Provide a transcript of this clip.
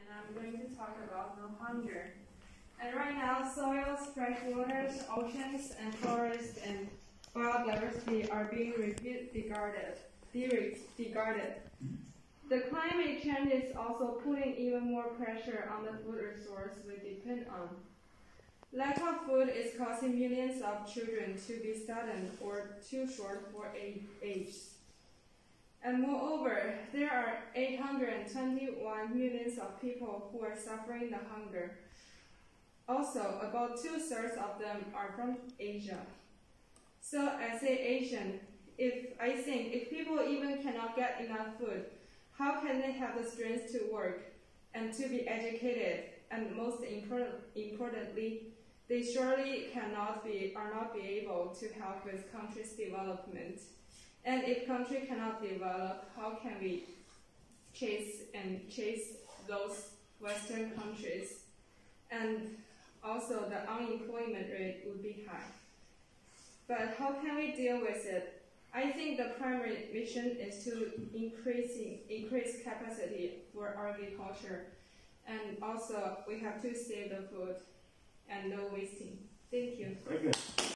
and I'm going to talk about no hunger. And right now, soils, fresh waters, oceans, and forests and biodiversity are being repeat degraded. degraded. The climate change is also putting even more pressure on the food resource we depend on. Lack of food is causing millions of children to be stunted or too short for age. And moreover, there are 821 millions of people who are suffering the hunger. Also, about two-thirds of them are from Asia. So as a Asian, if I think if people even cannot get enough food, how can they have the strength to work and to be educated? And most important, importantly, they surely cannot be are not be able to help with country's development. And if country cannot develop, how can we chase and chase those Western countries? And also the unemployment rate would be high. But how can we deal with it? I think the primary mission is to increasing increase capacity for agriculture, and also we have to save the food and no wasting. Thank you. Very good.